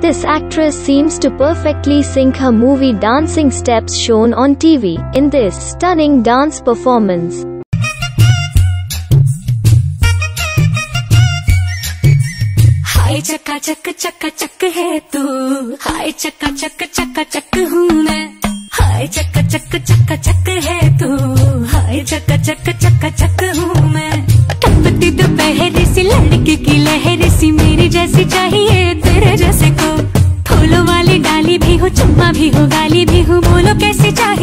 This actress seems to perfectly sync her movie dancing steps shown on TV in this stunning dance performance. हाय चक्का चक चक्का चक है तू हाय चक्का चक चक्का चक हूँ मैं हाय चक्का चक चक्का चक है तू हाय चक्का चक चक्का चक हूँ मैं टपती दोपहर सी लड़की की लहर सी मेरी जैसी चाहिए भी हो गाली भी हो बोलो कैसे को